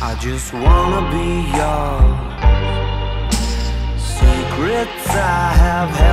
I just wanna be yours. Secrets I have had.